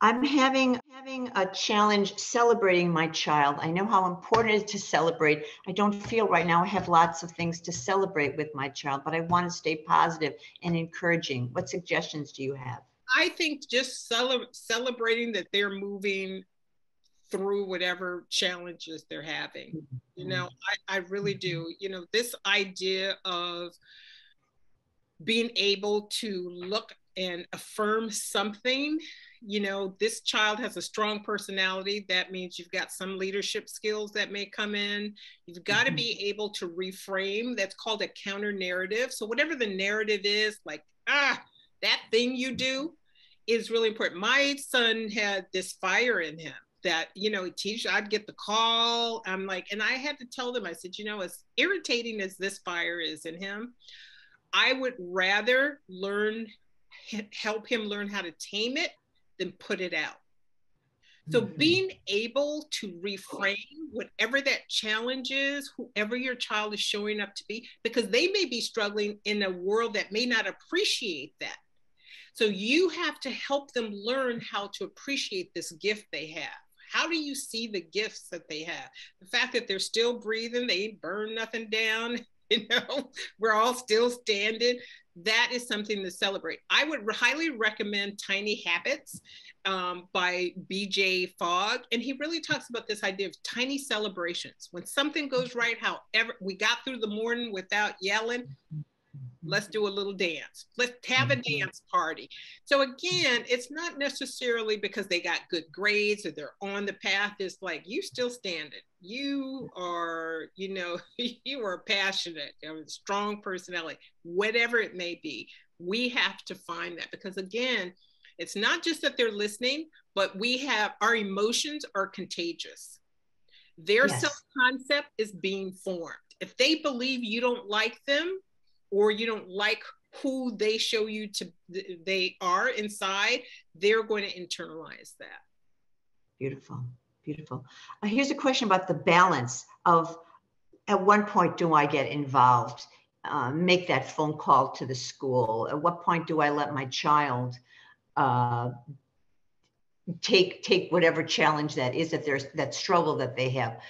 I'm having having a challenge celebrating my child. I know how important it is to celebrate. I don't feel right now I have lots of things to celebrate with my child, but I want to stay positive and encouraging. What suggestions do you have? I think just cele- celebrating that they're moving through whatever challenges they're having. Mm-hmm. You know, I, I really do. Mm-hmm. You know, this idea of being able to look and affirm something you know this child has a strong personality. That means you've got some leadership skills that may come in. You've got to mm-hmm. be able to reframe. That's called a counter narrative. So whatever the narrative is like ah that thing you do is really important. My son had this fire in him that you know teach i'd get the call. I'm like and i had to tell them i said you know as irritating as this fire is in him i would rather learn help him learn how to tame it than put it out. So mm-hmm. being able to reframe whatever that challenge is, whoever your child is showing up to be, because they may be struggling in a world that may not appreciate that. So you have to help them learn how to appreciate this gift they have. How do you see the gifts that they have? The fact that they're still breathing, they burn nothing down, you know, we're all still standing that is something to celebrate. I would highly recommend Tiny Habits um, by BJ Fogg. And he really talks about this idea of tiny celebrations. When something goes right, however, we got through the morning without yelling, let's do a little dance. Let's have a mm-hmm. dance party. So again, it's not necessarily because they got good grades or they're on the path. It's like you still standing. You are, you know, you are passionate, you have a strong personality, whatever it may be. We have to find that because again, it's not just that they're listening, but we have our emotions are contagious. Their yes. self concept is being formed. If they believe you don't like them, or you don't like who they show you to they are inside they're going to internalize that. Beautiful beautiful. Uh, here's a question about the balance of at one point do i get involved uh, make that phone call to the school? At what point do i let my child uh, take take whatever challenge that is that there's that struggle that they have?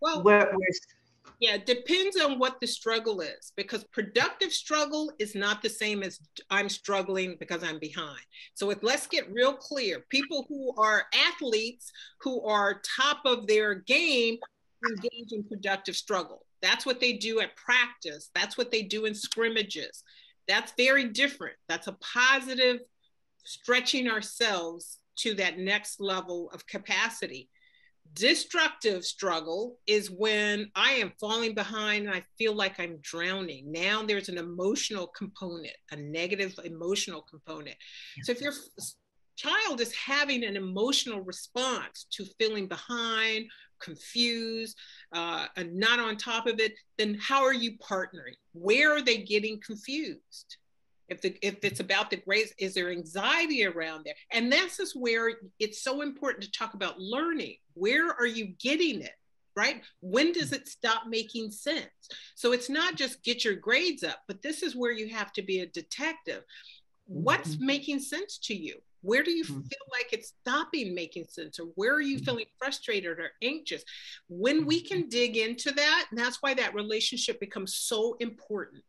Well Where, where's yeah, it depends on what the struggle is because productive struggle is not the same as I'm struggling because I'm behind. So if, let's get real clear. People who are athletes who are top of their game engage in productive struggle. That's what they do at practice. That's what they do in scrimmages. That's very different. That's a positive stretching ourselves to that next level of capacity. Destructive struggle is when I am falling behind and I feel like I'm drowning. Now there's an emotional component, a negative emotional component. So if your child is having an emotional response to feeling behind, confused, uh, and not on top of it, then how are you partnering? Where are they getting confused? If the if it's about the grades is there anxiety around there? And this is where it's so important to talk about learning. Where are you getting it right? When does it stop making sense? So it's not just get your grades up but this is where you have to be a detective. What's mm-hmm. making sense to you? Where do you mm-hmm. feel like it's stopping making sense or where are you mm-hmm. feeling frustrated or anxious? When we can dig into that that's why that relationship becomes so important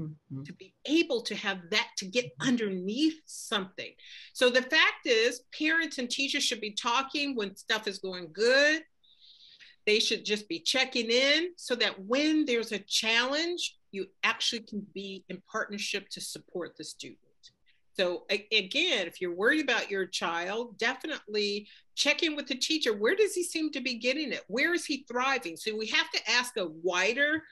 Mm-hmm. to be able to have that to get underneath something. So the fact is, parents and teachers should be talking when stuff is going good. They should just be checking in so that when there's a challenge, you actually can be in partnership to support the student. So again, if you're worried about your child, definitely check in with the teacher. Where does he seem to be getting it? Where is he thriving? So we have to ask a wider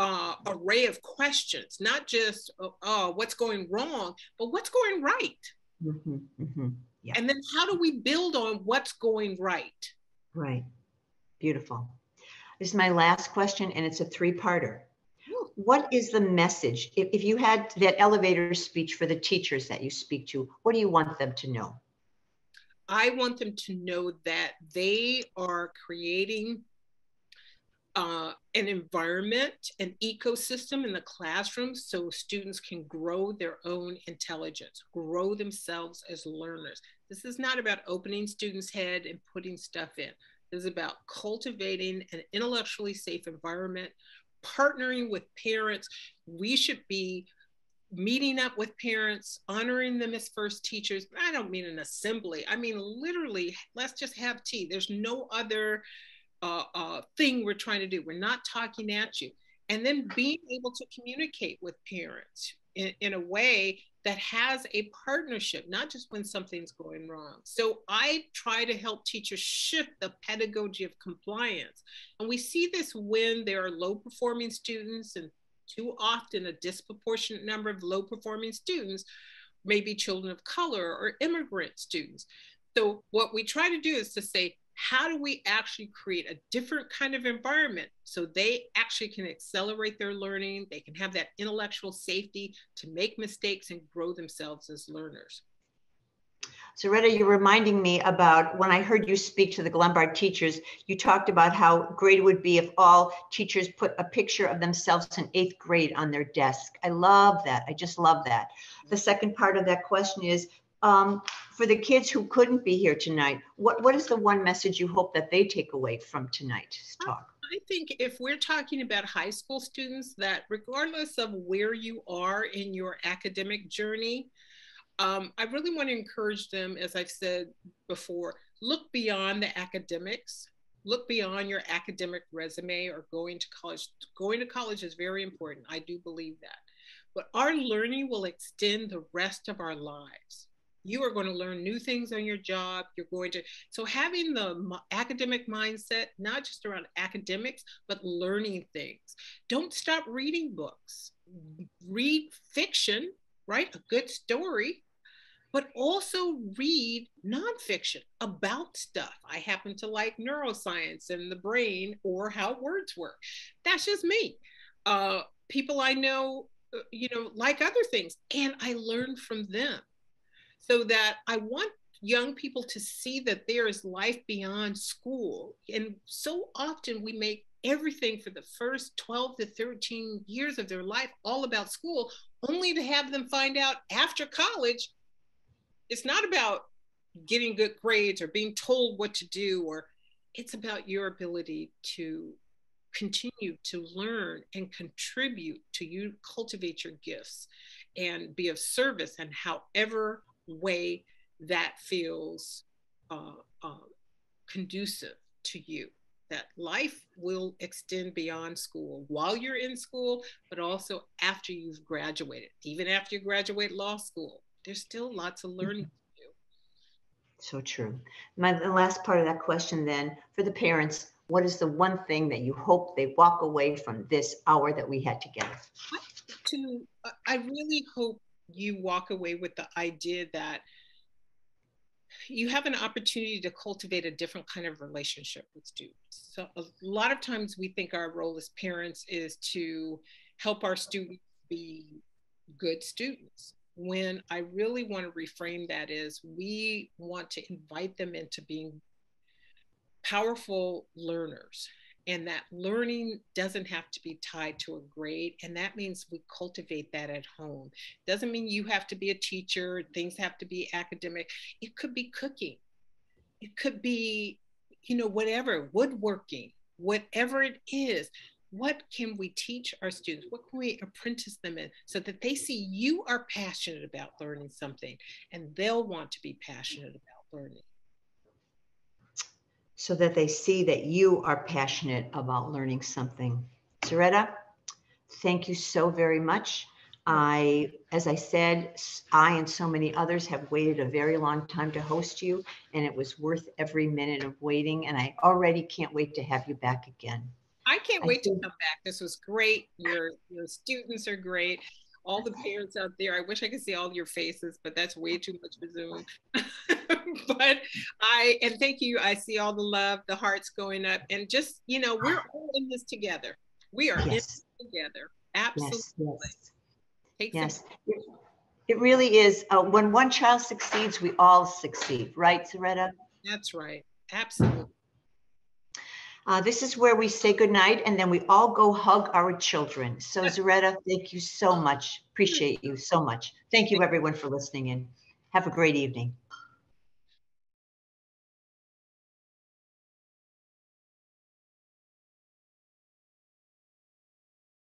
uh, array of questions, not just uh, what's going wrong, but what's going right. Mm-hmm, mm-hmm. Yeah. And then how do we build on what's going right? Right. Beautiful. This is my last question, and it's a three parter. What is the message? If, if you had that elevator speech for the teachers that you speak to, what do you want them to know? I want them to know that they are creating uh, an environment, an ecosystem in the classroom so students can grow their own intelligence, grow themselves as learners. This is not about opening students' head and putting stuff in. This is about cultivating an intellectually safe environment, partnering with parents. We should be meeting up with parents, honoring them as first teachers. I don't mean an assembly. I mean literally, let's just have tea. There's no other uh, uh, thing we're trying to do. We're not talking at you. And then being able to communicate with parents in, in a way that has a partnership, not just when something's going wrong. So I try to help teachers shift the pedagogy of compliance. And we see this when there are low performing students, and too often a disproportionate number of low performing students maybe children of color or immigrant students. So what we try to do is to say, how do we actually create a different kind of environment so they actually can accelerate their learning they can have that intellectual safety to make mistakes and grow themselves as learners so Retta, you're reminding me about when I heard you speak to the Glenbard teachers, you talked about how great it would be if all teachers put a picture of themselves in eighth grade on their desk. I love that. I just love that. The second part of that question is, um, for the kids who couldn't be here tonight, what, what is the one message you hope that they take away from tonight's talk? I think if we're talking about high school students, that regardless of where you are in your academic journey, um, I really want to encourage them, as I've said before, look beyond the academics, look beyond your academic resume or going to college. Going to college is very important. I do believe that. But our learning will extend the rest of our lives you are going to learn new things on your job you're going to so having the academic mindset not just around academics but learning things don't stop reading books read fiction right a good story but also read nonfiction about stuff. I happen to like neuroscience and the brain or how words work. That's just me. Uh, people I know, uh, you know, like other things, and I learn from them so that I want young people to see that there is life beyond school. And so often we make everything for the first 12 to 13 years of their life all about school, only to have them find out after college it's not about getting good grades or being told what to do, or it's about your ability to continue to learn and contribute to you cultivate your gifts and be of service and however way that feels uh, uh, conducive to you. That life will extend beyond school while you're in school, but also after you've graduated. Even after you graduate law school, there's still lots of learning mm-hmm. to do. So true. My the last part of that question then for the parents, what is the one thing that you hope they walk away from this hour that we had together? To I really hope you walk away with the idea that you have an opportunity to cultivate a different kind of relationship with students. So a lot of times we think our role as parents is to help our students be good students. When I really want to reframe that is we want to invite them into being powerful learners and that learning doesn't have to be tied to a grade and that means we cultivate that at home. Doesn't mean you have to be a teacher things have to be academic. It could be cooking. It could be you know whatever woodworking whatever it is. What can we teach our students? What can we apprentice them in so that they see you are passionate about learning something and they'll want to be passionate about learning so that they see that you are passionate about learning something. Zaretta, thank you so very much. I, as I said, I and so many others have waited a very long time to host you, and it was worth every minute of waiting. And I already can't wait to have you back again. I can't wait think- to come back. This was great. Your your students are great all the parents out there. I wish I could see all your faces, but that's way too much for Zoom. but I, and thank you. I see all the love, the hearts going up, and just, you know, we're all in this together. We are yes. in together. Absolutely. Yes. yes. It really is. Uh, when one child succeeds, we all succeed, right, Zaretta? That's right. Absolutely. Uh, this is where we say goodnight and then we all go hug our children. So, Zaretta, thank you so much. Appreciate you so much. Thank you, everyone, for listening in. Have a great evening.